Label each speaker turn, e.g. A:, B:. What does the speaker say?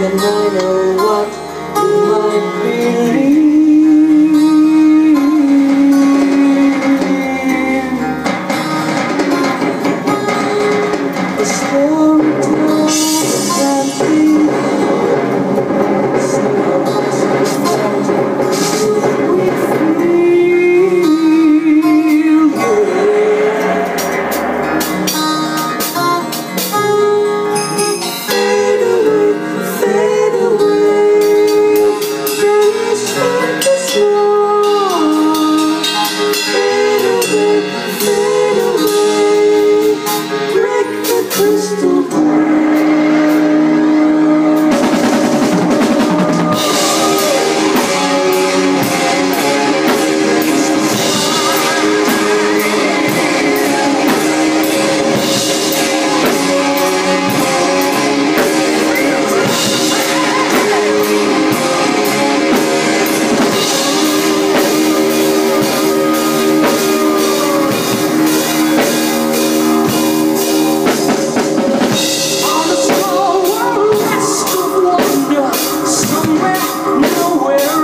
A: run away. we're